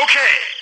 Okay.